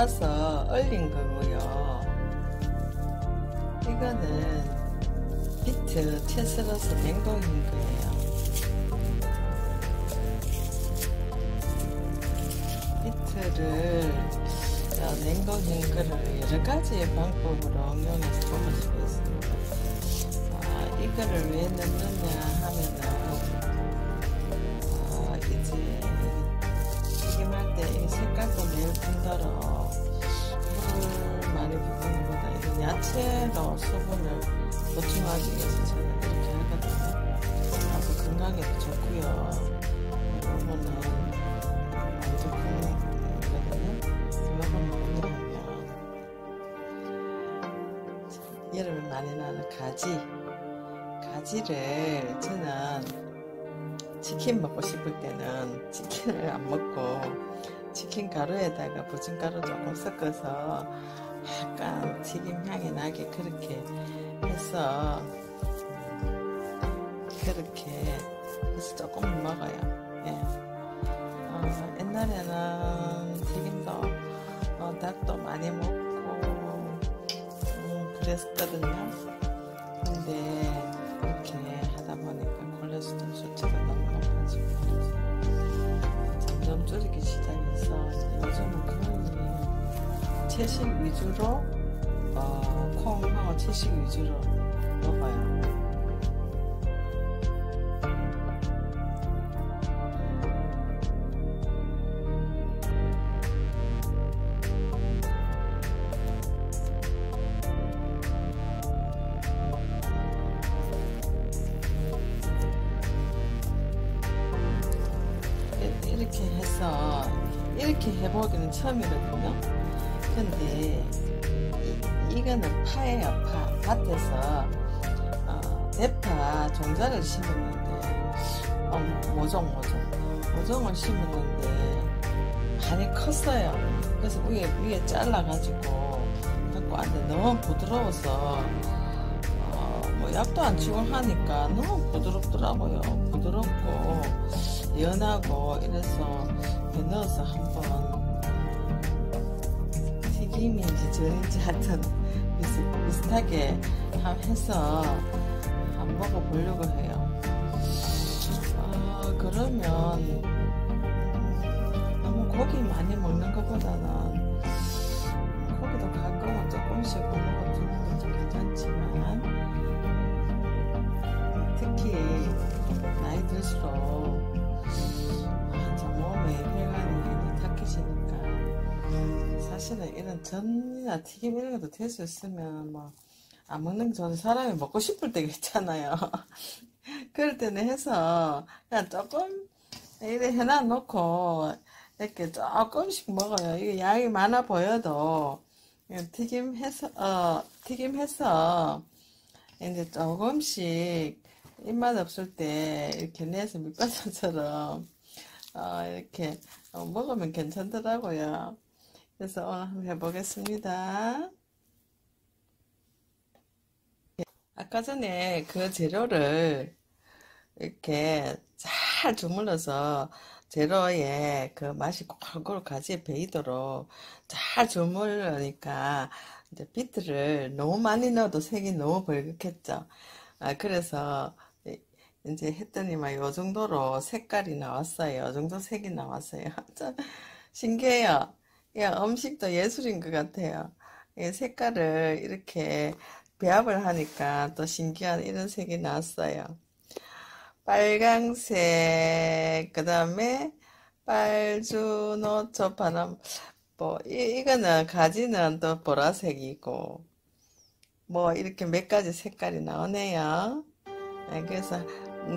갈아서 얼린 거고요. 이거는 비트 채 썰어서 냉동인 거예요. 비트를 냉동인 거를 여러 가지 방법으로 응용해서 수가 있습니다. 아, 이거를 왜 넣느냐 하면은 야채로 수분을 보충하기 위해서 저는 이렇게 하거든요. 아주 건강에도 좋고요. 이거는 여름에 많이 나는 가지 가지를 저는 치킨 먹고 싶을 때는 치킨을 안 먹고 치킨 가루에다가 부침가루 조금 섞어서 약간 튀김 향이 나게 그렇게 해서 그렇게 해서 조금 먹어요. 예. 어, 옛날에는 튀김도 어, 닭도 많이 먹고 음, 그랬거든요. 채식 위주로 어, 콩하고 채식 위주로 먹어요. 이렇게 해서 이렇게 해보기는 처음이거든요. 근데 이, 거는 파예요, 파. 밭에서 어, 대파 종자를 심었는데 어, 모종 모종 모종을 심었는데 많이 컸어요. 그래서 위에 위에 잘라가지고 갖고 왔는데 너무 부드러워서 어, 뭐 약도 안 치고 하니까 너무 부드럽더라고요. 부드럽고 연하고 이래서 넣어서 한번 튀김인지 절인지 하여튼 비슷, 비슷하게 해서 한번 먹어보려고 해요. 어, 그러면 너무 고기 많이 먹는 것보다는 사실은 이런 전이나 튀김 이런 것도 될 수 있으면 뭐 안 먹는 게 좋은 사람이 먹고 싶을 때가 있잖아요. 그럴 때는 해서 그냥 조금 이래 해놔 놓고 이렇게 조금씩 먹어요. 이게 양이 많아 보여도 튀김해서 어, 튀김해서 이제 조금씩 입맛 없을 때 이렇게 내서 밑반찬처럼 어, 이렇게 어, 먹으면 괜찮더라고요. 그래서 오늘 한번 해보겠습니다. 아까 전에 그 재료를 이렇게 잘 주물러서 재료에 그 맛이 골고루 가지에 배이도록 잘 주물러니까 이제 비트를 너무 많이 넣어도 색이 너무 벌겋겠죠. 아, 그래서 이제 했더니 막요 정도로 색깔이 나왔어요. 요 정도 색이 나왔어요. 참 신기해요. 야, 음식도 예술인 것 같아요. 색깔을 이렇게 배합을 하니까 또 신기한 이런 색이 나왔어요. 빨강색, 그 다음에 빨주노초 바람, 뭐, 이, 이거는 가지는 또 보라색이고, 뭐, 이렇게 몇 가지 색깔이 나오네요. 네, 그래서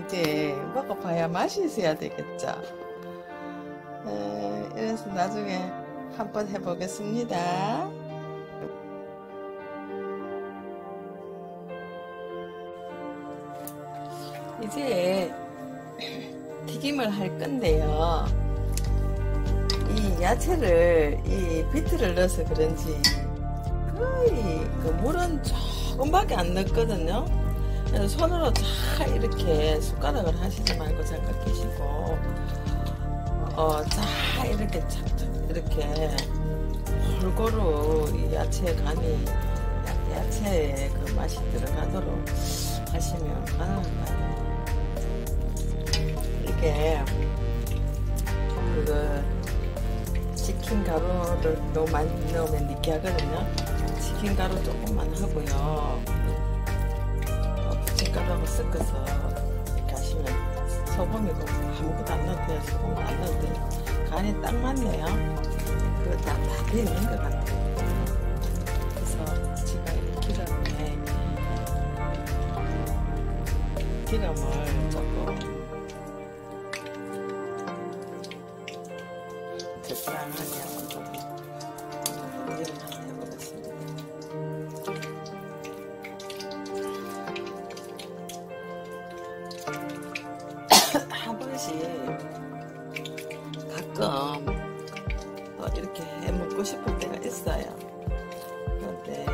이제 먹어봐야 맛이 있어야 되겠죠. 에, 그래서 나중에 한번 해보겠습니다. 이제 튀김을 할 건데요. 이 야채를 이 비트를 넣어서 그런지 거의 그 물은 조금밖에 안 넣거든요. 그래서 손으로 잘 이렇게 숟가락을 하시지 말고 잠깐 끼시고 어, 어, 자 이렇게 이렇게 골고루 이 야채 간이 야- 야채에 그 맛이 들어가도록 하시면 가능할까요? 이게 그 치킨 가루를 너무 많이 넣으면 느끼하거든요. 치킨 가루 조금만 하고요. 어, 부침가루하고 섞어서 소금이고 아무것도 안 넣어도 돼요. 소금 안 돼요. 간이 딱 맞네요. 그거 다, 다 되어 있는 것 같아요. 한 번씩 가끔 또 이렇게 해 먹고 싶을 때가 있어요. 그런데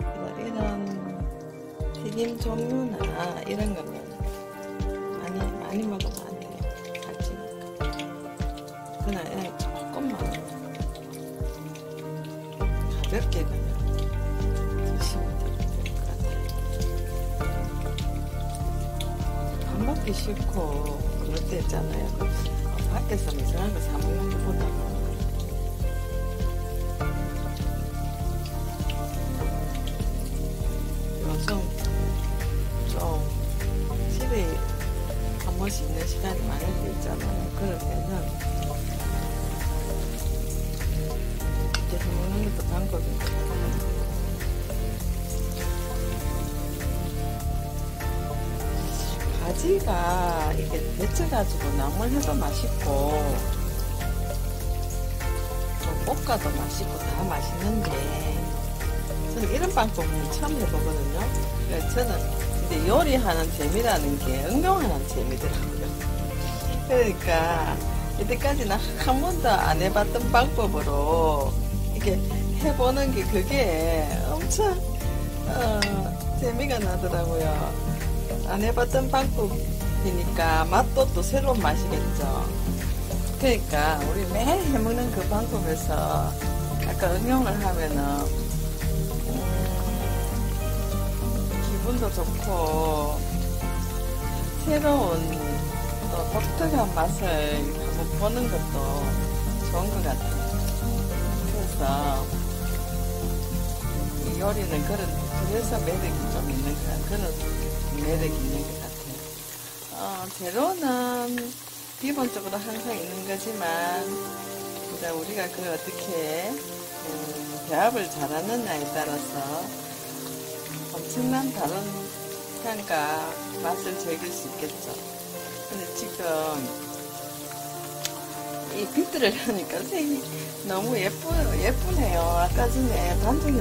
뭐 이런 튀김 종류나 이런 거는 많이 많이 먹으면 안 돼요. 그냥 그냥 조금만 가볍게 그냥 드시면 먹기 싫고 그럴 때 있잖아요. 어, 밖에서 이상한 거 사 먹는 것보다는 가지가 이게 데쳐가지고 나물 해도 맛있고 또 볶아도 맛있고 다 맛있는데 저는 이런 방법은 처음 해보거든요. 저는 근데 요리하는 재미라는 게 응용하는 재미더라고요. 그러니까 이때까지는 한 번도 안 해봤던 방법으로 이렇게 해보는 게 그게 엄청 어, 재미가 나더라고요. 안 해봤던 방법이니까 맛도 또 새로운 맛이겠죠. 그러니까 우리 매일 해먹는 그 방법에서 약간 응용을 하면은 음, 기분도 좋고 새로운 또 독특한 맛을 한번 보는 것도 좋은 것 같아요. 그래서 이 요리는 그런 그래서 매력이 좀 있는 것 같아요. 그런 매력이 있는 것 같아요. 어, 재료는 기본적으로 항상 있는 거지만 이제 우리가 그걸 어떻게 음, 배합을 잘하느냐에 따라서 엄청난 다른 향과 맛을 즐길 수 있겠죠. 근데 지금 이 빛들을 하니까 색이 너무 예쁘, 예쁘네요. 아까 전에 반죽이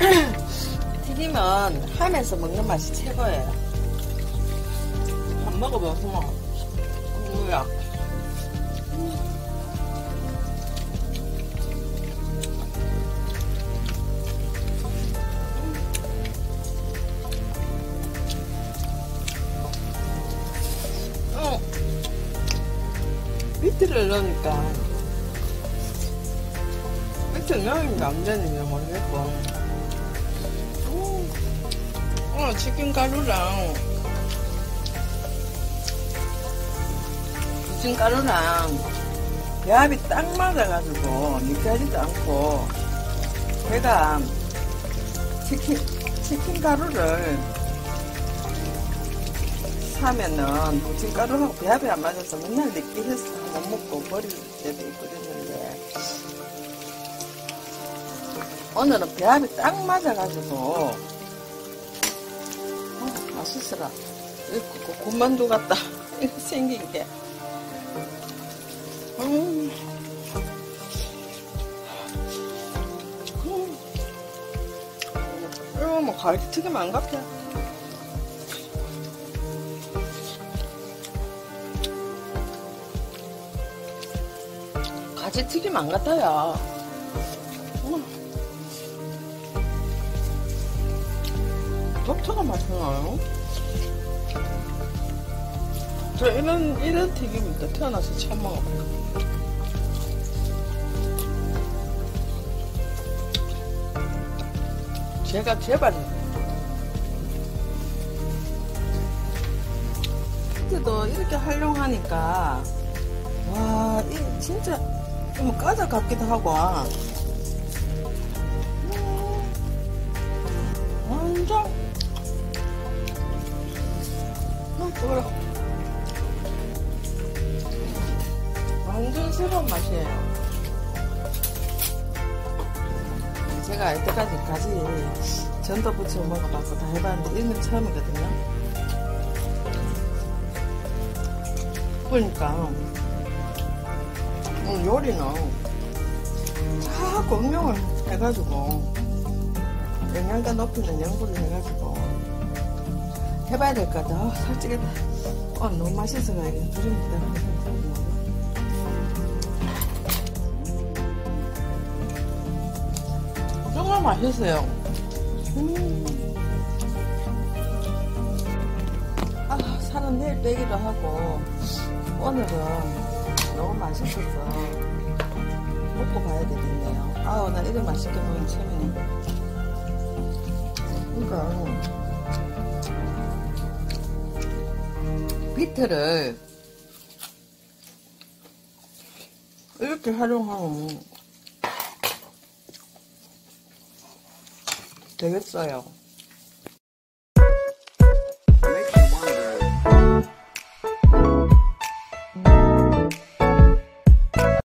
튀김은 하면서 먹는 맛이 최고예요. 밥 먹어봐서 뭐야? 어. 비트를 넣으니까 비트 넣으니까 안 되는지 모르겠고 음. 어, 치킨 가루랑. 부침 가루랑. 배합이 딱 맞아가지고 느끼하지도 않고 제가 치킨 치킨 가루를 사면은 부침 가루하고 배합이 안 맞아서 맨날 느끼해서 못 먹고 버릴 때도 그랬는데 오늘은 배합이 딱 맞아가지고 어, 맛있어라. 이거 그 군만두 같다. 생긴 게. 음. 음. 이거 뭐 가르치 튀김 안 같아. 가지 튀김 안 같아요 독특한 맛이 나요? 저 이런, 이런 튀김인데 태어나서 처음 먹어봐요. 제가 제발 그때도 이렇게 활용하니까 와, 이 진짜 좀 과자 같기도 하고. 음, 완전 음, 그래. 완전 새로운 맛이에요. 제가 이때까지 가지 전도 부쳐 먹어봤고 다 해봤는데 이건 처음이거든요. 그러니까 어, 요리는 자꾸 응용을 해가지고 영양가 높이는 연구를 해가지고 해봐야 될 것 같아. 어, 솔직히 어, 너무 맛있어 가 이게 두릅니다. 정말 맛있어요. 음. 아, 살은 내일 빼기도 하고 오늘은 너무 맛있어서 먹고 봐야 되겠네요. 아우, 나 이거 맛있게 먹으면 처음이네. 그러니까 비트를 이렇게 활용하면 되겠어요.